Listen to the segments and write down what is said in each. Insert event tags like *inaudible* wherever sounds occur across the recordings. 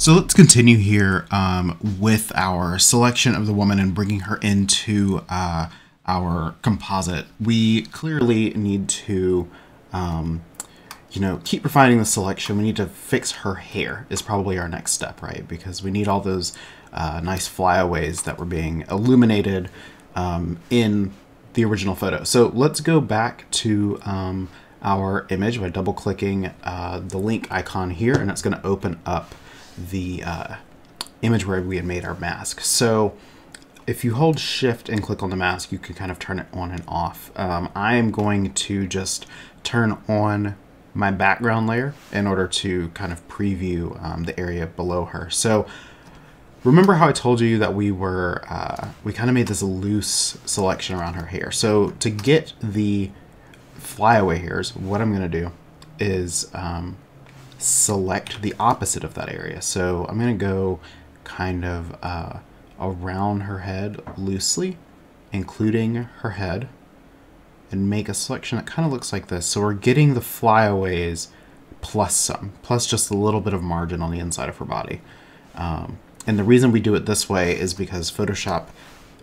So let's continue here um, with our selection of the woman and bringing her into uh, our composite. We clearly need to, um, you know, keep refining the selection. We need to fix her hair is probably our next step, right? Because we need all those uh, nice flyaways that were being illuminated um, in the original photo. So let's go back to um, our image by double clicking uh, the link icon here and it's going to open up the uh, image where we had made our mask. So if you hold shift and click on the mask, you can kind of turn it on and off. Um, I am going to just turn on my background layer in order to kind of preview um, the area below her. So remember how I told you that we were, uh, we kind of made this loose selection around her hair. So to get the flyaway hairs, what I'm going to do is um, select the opposite of that area. So I'm going to go kind of uh, around her head loosely, including her head, and make a selection that kind of looks like this. So we're getting the flyaways plus some, plus just a little bit of margin on the inside of her body. Um, and the reason we do it this way is because Photoshop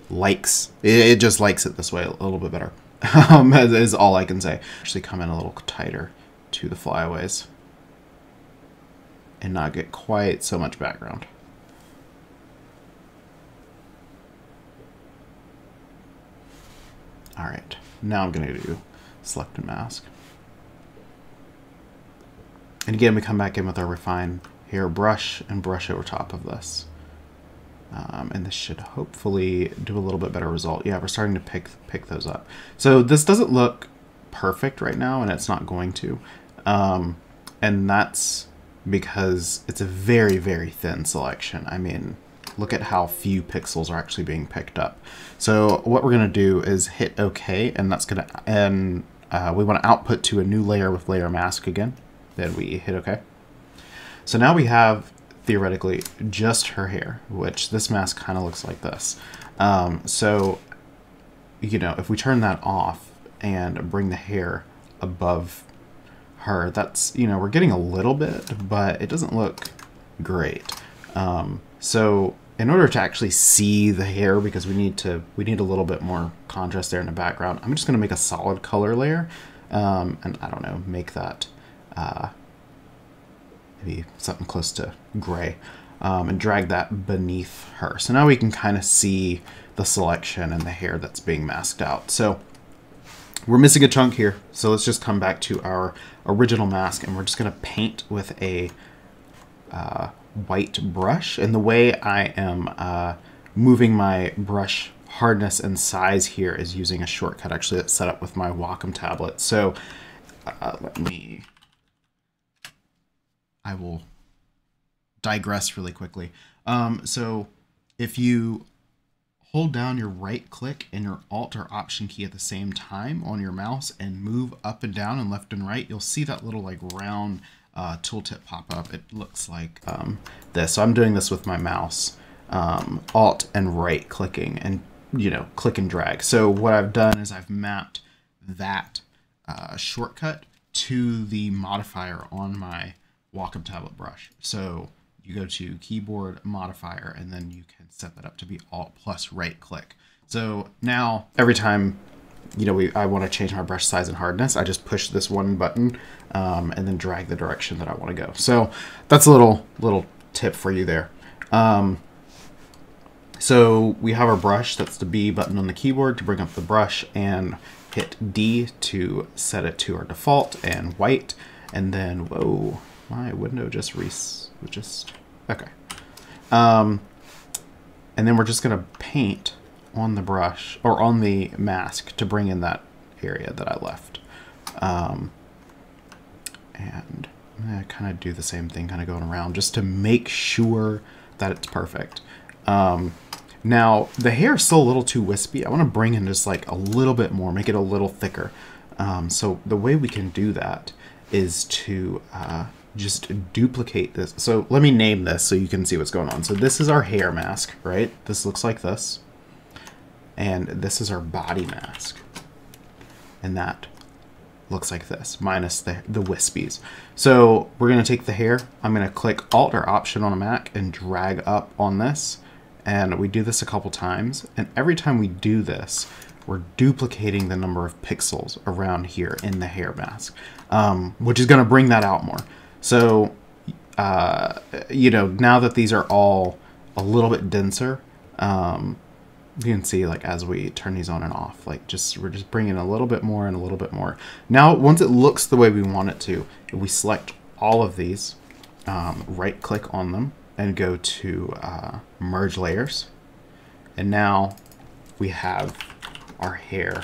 likes, it, just likes it this way a little bit better, *laughs* um, is all I can say. Actually come in a little tighter to the flyaways and not get quite so much background. All right, now I'm gonna do select and mask. And again, we come back in with our refine hair brush and brush over top of this. Um, and this should hopefully do a little bit better result. Yeah, we're starting to pick pick those up. So this doesn't look perfect right now, and it's not going to. Um, and that's because it's a very, very thin selection. I mean, look at how few pixels are actually being picked up. So what we're going to do is hit OK, and that's going to, and uh, we want to output to a new layer with layer mask again. Then we hit OK. So now we have theoretically just her hair, which this mask kind of looks like this. Um, so, you know, if we turn that off and bring the hair above her. That's, you know, we're getting a little bit, but it doesn't look great. Um, so in order to actually see the hair, because we need to, we need a little bit more contrast there in the background, I'm just going to make a solid color layer. Um, and I don't know, make that uh, maybe something close to gray. Um, and drag that beneath her. So now we can kind of see the selection and the hair that's being masked out. So we're missing a chunk here, so let's just come back to our original mask and we're just going to paint with a uh, white brush. And the way I am uh, moving my brush hardness and size here is using a shortcut actually that's set up with my Wacom tablet. So uh, let me, I will digress really quickly. Um, so if you hold down your right click and your alt or option key at the same time on your mouse and move up and down and left and right, you'll see that little like round uh, tooltip pop up. It looks like um, this. So I'm doing this with my mouse, um, alt and right clicking and, you know, click and drag. So what I've done is I've mapped that uh, shortcut to the modifier on my Wacom tablet brush. So you go to keyboard modifier and then you can set that up to be alt plus right click. So now every time you know we I want to change my brush size and hardness, I just push this one button um, and then drag the direction that I want to go. So that's a little little tip for you there. Um, so we have our brush, that's the B button on the keyboard to bring up the brush and hit D to set it to our default and white. And then, whoa, my window just res just okay. Um, and then we're just gonna paint on the brush or on the mask to bring in that area that I left. Um, and I'm gonna kind of do the same thing, kind of going around just to make sure that it's perfect. Um, now the hair is still a little too wispy. I want to bring in just like a little bit more, make it a little thicker. Um, so the way we can do that is to uh, just duplicate this. So let me name this so you can see what's going on. So this is our hair mask, right? This looks like this. And this is our body mask. And that looks like this, minus the, the wispies. So we're to take the hair. I'm to click Alt or Option on a Mac and drag up on this. And we do this a couple times. And every time we do this, we're duplicating the number of pixels around here in the hair mask, um, which is to bring that out more. So, uh, you know, now that these are all a little bit denser, um, you can see like as we turn these on and off like just we're just bringing a little bit more and a little bit more. Now once it looks the way we want it to we select all of these um, right click on them and go to uh, merge layers. And now we have our hair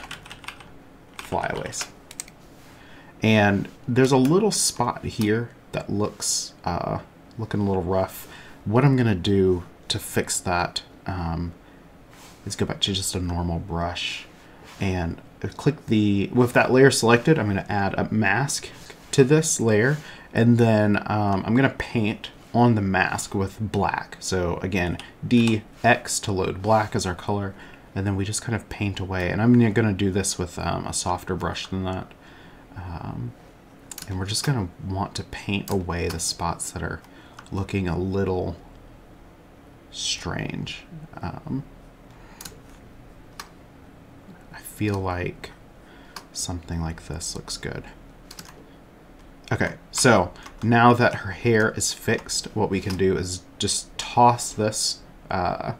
flyaways. And there's a little spot here that looks uh, looking a little rough what I'm gonna do to fix that um, Let's go back to just a normal brush and click the, with that layer selected, I'm going to add a mask to this layer and then um, I'm going to paint on the mask with black. So again, DX to load black as our color and then we just kind of paint away. And I'm going to do this with um, a softer brush than that. Um, and we're just going to want to paint away the spots that are looking a little strange. Um, I feel like something like this looks good. Okay, so now that her hair is fixed, what we can do is just toss this, uh,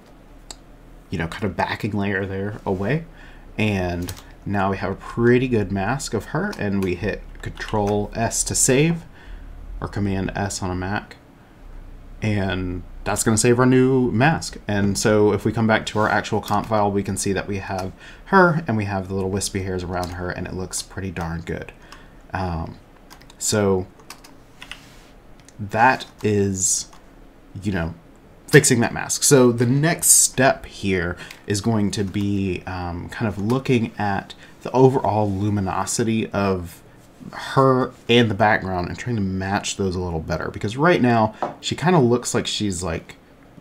you know, kind of backing layer there away. And now we have a pretty good mask of her, and we hit Control S to save, or Command S on a Mac. And that's going to save our new mask. And so if we come back to our actual comp file, we can see that we have her and we have the little wispy hairs around her and it looks pretty darn good. Um, so that is, you know, fixing that mask. So the next step here is going to be um, kind of looking at the overall luminosity of her and the background and trying to match those a little better. Because right now she kind of looks like she's like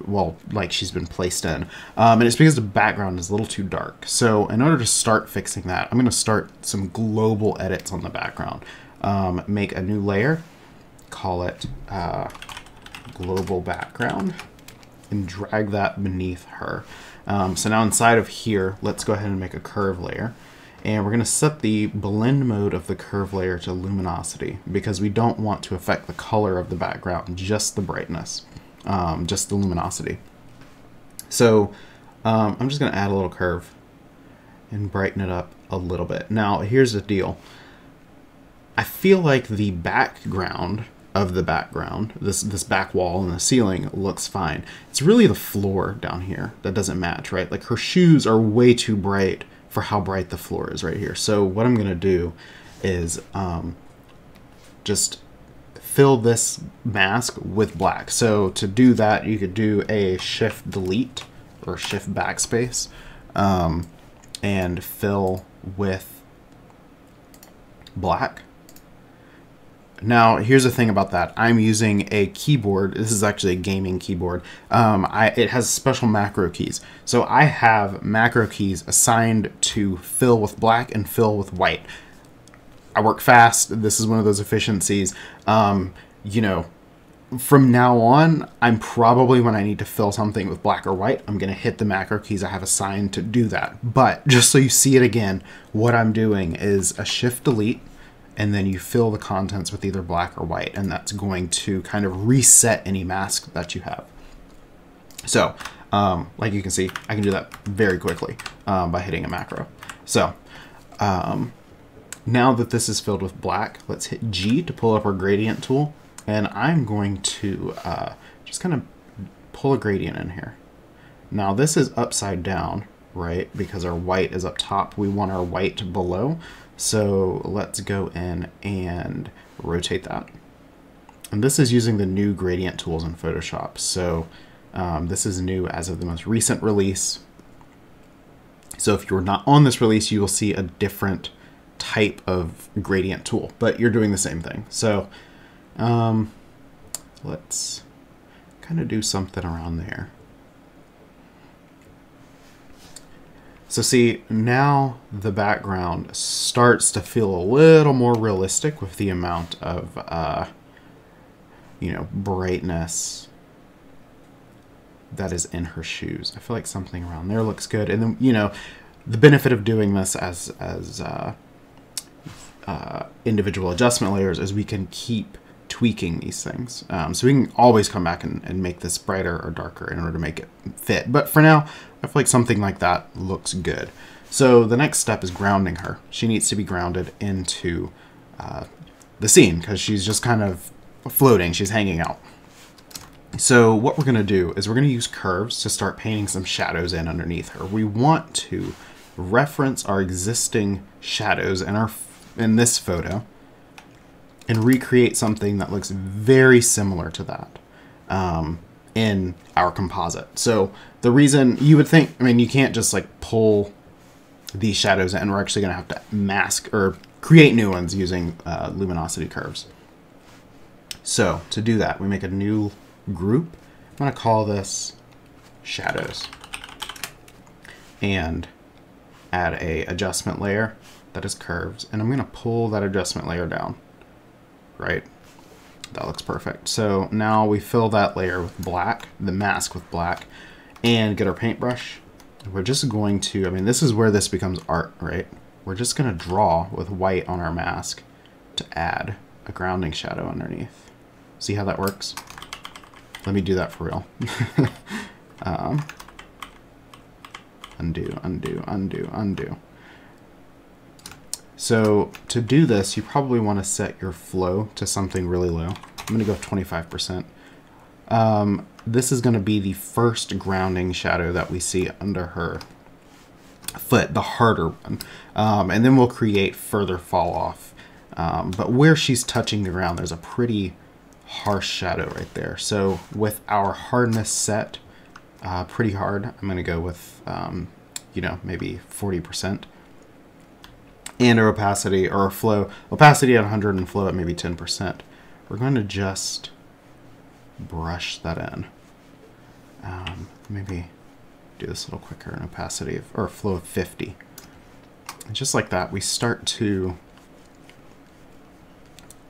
well like she's been placed in. Um, and it's because the background is a little too dark. So in order to start fixing that i'm going to start some global edits on the background. Um, make a new layer call it uh, global background and drag that beneath her um, so now inside of here let's go ahead and make a curve layer and we're going to set the blend mode of the curve layer to luminosity because we don't want to affect the color of the background, just the brightness, um, just the luminosity. So um, I'm just going to add a little curve and brighten it up a little bit. Now here's the deal. I feel like the background of the background, this this back wall and the ceiling looks fine. It's really the floor down here that doesn't match, right? Like her shoes are way too bright for how bright the floor is right here. So what I'm to do is um, just fill this mask with black. So to do that, you could do a shift delete or shift backspace um, and fill with black. Now, here's the thing about that. I'm using a keyboard. This is actually a gaming keyboard. Um, I, it has special macro keys. So I have macro keys assigned to fill with black and fill with white. I work fast. This is one of those efficiencies. Um, you know, from now on, I'm probably when I need to fill something with black or white, I'm going to hit the macro keys I have assigned to do that. But just so you see it again, what I'm doing is a shift delete and then you fill the contents with either black or white, and that's going to kind of reset any mask that you have. So, um, like you can see, I can do that very quickly um, by hitting a macro. So, um, now that this is filled with black, let's hit G to pull up our gradient tool, and I'm going to uh, just kind of pull a gradient in here. Now this is upside down, right? Because our white is up top. We want our white below. So let's go in and rotate that. And this is using the new gradient tools in Photoshop. So um, this is new as of the most recent release. So if you're not on this release, you will see a different type of gradient tool, but you're doing the same thing. So um, let's kind of do something around there. So see, now the background starts to feel a little more realistic with the amount of, uh, you know, brightness that is in her shoes. I feel like something around there looks good. And then, you know, the benefit of doing this as, as, uh, uh, individual adjustment layers is we can keep tweaking these things. Um, so we can always come back and, and make this brighter or darker in order to make it fit. But for now, I feel like something like that looks good. So the next step is grounding her. She needs to be grounded into uh, the scene because she's just kind of floating. She's hanging out. So what we're going to do is we're going to use curves to start painting some shadows in underneath her. We want to reference our existing shadows in our in this photo and recreate something that looks very similar to that um, in our composite. So the reason you would think, I mean, you can't just like pull these shadows and we're actually going to have to mask or create new ones using uh, luminosity curves. So to do that, we make a new group. I'm going to call this shadows and add a adjustment layer that is curves. And I'm going to pull that adjustment layer down, right? That looks perfect. So now we fill that layer with black, the mask with black, and get our paintbrush. We're just going to, I mean, this is where this becomes art, right? We're just going to draw with white on our mask to add a grounding shadow underneath. See how that works? Let me do that for real. *laughs* um, undo, undo, undo, undo. So to do this, you probably want to set your flow to something really low. I'm going to go 25%. Um, this is going to be the first grounding shadow that we see under her foot, the harder one. Um, and then we'll create further fall off. Um, but where she's touching the ground, there's a pretty harsh shadow right there. So with our hardness set uh, pretty hard, I'm going to go with, um, you know, maybe 40%. And our opacity, or flow, opacity at 100 and flow at maybe 10%. We're going to just brush that in. Um, maybe do this a little quicker, an opacity of, or a flow of 50. And just like that, we start to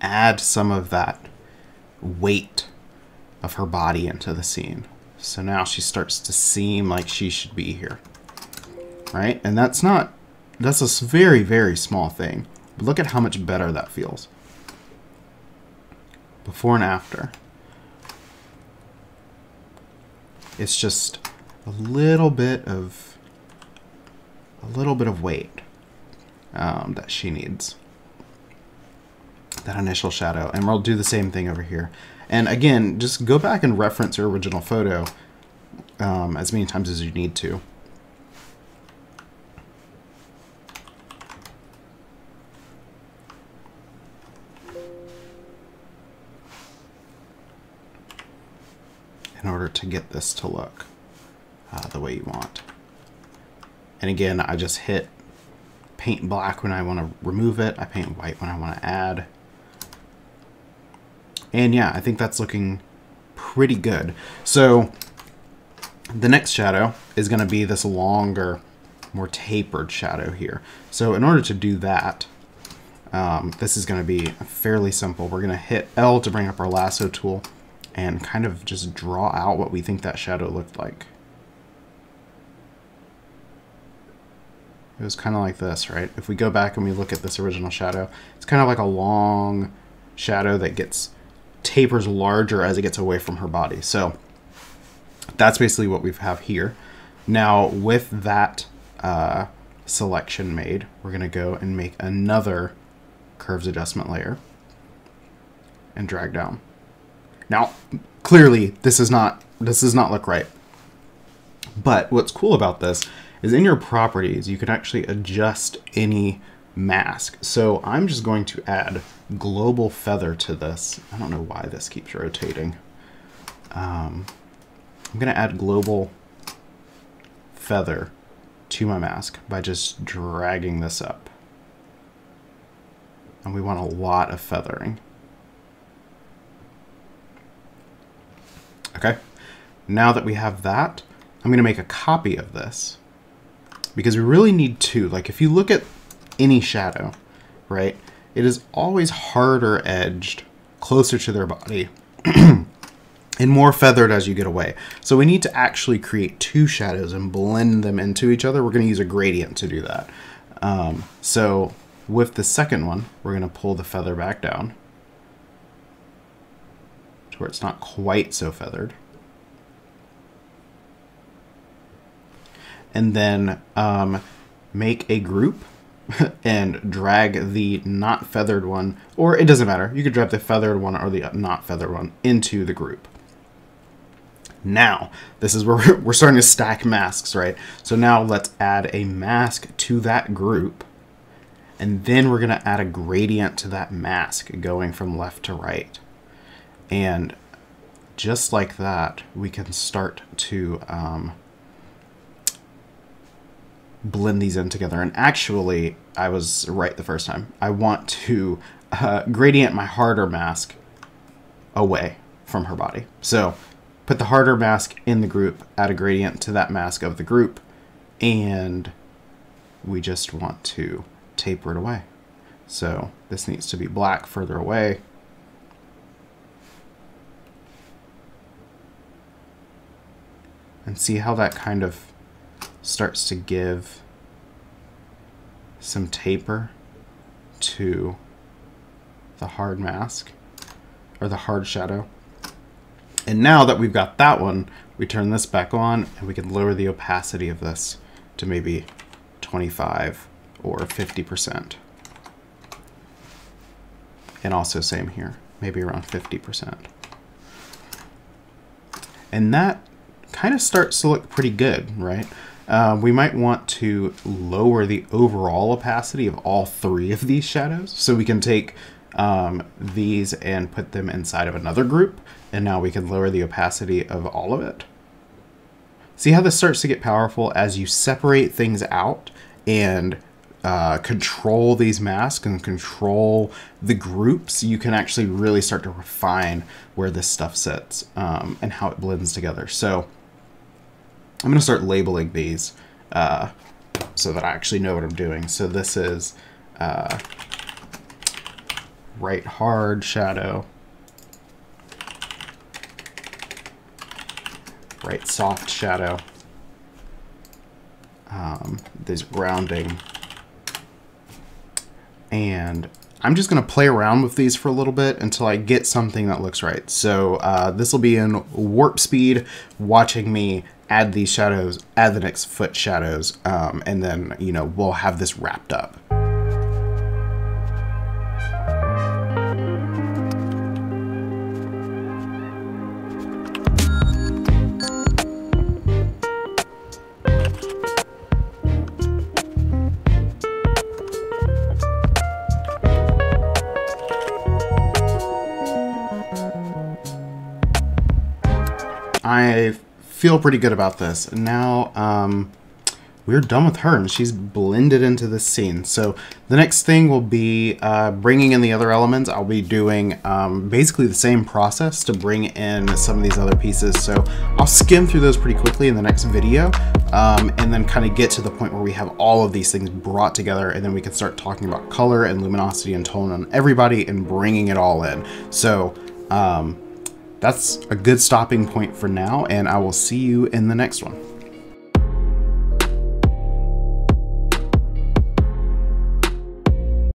add some of that weight of her body into the scene. So now she starts to seem like she should be here. Right? And that's not, that's a very, very small thing. But look at how much better that feels. Before and after. It's just a little bit of a little bit of weight um, that she needs. That initial shadow. And we'll do the same thing over here. And again, just go back and reference your original photo um, as many times as you need to. Order to get this to look uh, the way you want. And again, I just hit paint black when I want to remove it. I paint white when I want to add. And yeah, I think that's looking pretty good. So the next shadow is going to be this longer, more tapered shadow here. So in order to do that, um, this is going to be fairly simple. We're going to hit L to bring up our lasso tool and kind of just draw out what we think that shadow looked like. It was kind of like this, right? If we go back and we look at this original shadow, it's kind of like a long shadow that gets tapers larger as it gets away from her body. So that's basically what we have here. Now with that uh, selection made, we're going to go and make another curves adjustment layer and drag down. Now, clearly, this is not this does not look right. But what's cool about this is in your properties, you can actually adjust any mask. So I'm just going to add global feather to this. I don't know why this keeps rotating. Um, I'm going to add global feather to my mask by just dragging this up. And we want a lot of feathering. Okay, now that we have that, I'm going to make a copy of this. because we really need two. Like if you look at any shadow, right, it is always harder edged closer to their body *clears throat* and more feathered as you get away. So we need to actually create two shadows and blend them into each other. We're going to use a gradient to do that. Um, so with the second one, we're going to pull the feather back down to where it's not quite so feathered. And then um, make a group *laughs* and drag the not feathered one, or it doesn't matter. You could drag the feathered one or the not feathered one into the group. Now, this is where *laughs* we're starting to stack masks, right? So now let's add a mask to that group. And then we're going to add a gradient to that mask going from left to right. And just like that, we can start to um, blend these in together. And actually, I was right the first time. I want to uh, gradient my harder mask away from her body. So put the harder mask in the group, add a gradient to that mask of the group, and we just want to taper it away. So this needs to be black further away. And see how that kind of starts to give some taper to the hard mask or the hard shadow. And now that we've got that one, we turn this back on and we can lower the opacity of this to maybe 25 or 50%. And also same here, maybe around 50%. And that kind of starts to look pretty good, right? Uh, we might want to lower the overall opacity of all three of these shadows. So we can take um, these and put them inside of another group. And now we can lower the opacity of all of it. See how this starts to get powerful as you separate things out and uh, control these masks and control the groups, you can actually really start to refine where this stuff sits um, and how it blends together. So I'm going to start labeling these uh, so that I actually know what I'm doing. So this is uh, right hard shadow, right soft shadow, um, there's grounding, and I'm just to play around with these for a little bit until I get something that looks right. So uh, this will be in warp speed, watching me add these shadows, add the next foot shadows, um, and then, you know, we'll have this wrapped up. Feel pretty good about this. Now, um, we're done with her and she's blended into this scene. So the next thing will be uh, bringing in the other elements. I'll be doing um, basically the same process to bring in some of these other pieces. So I'll skim through those pretty quickly in the next video um, and then kind of get to the point where we have all of these things brought together and then we can start talking about color and luminosity and tone on everybody and bringing it all in. So um, that's a good stopping point for now, and I will see you in the next one.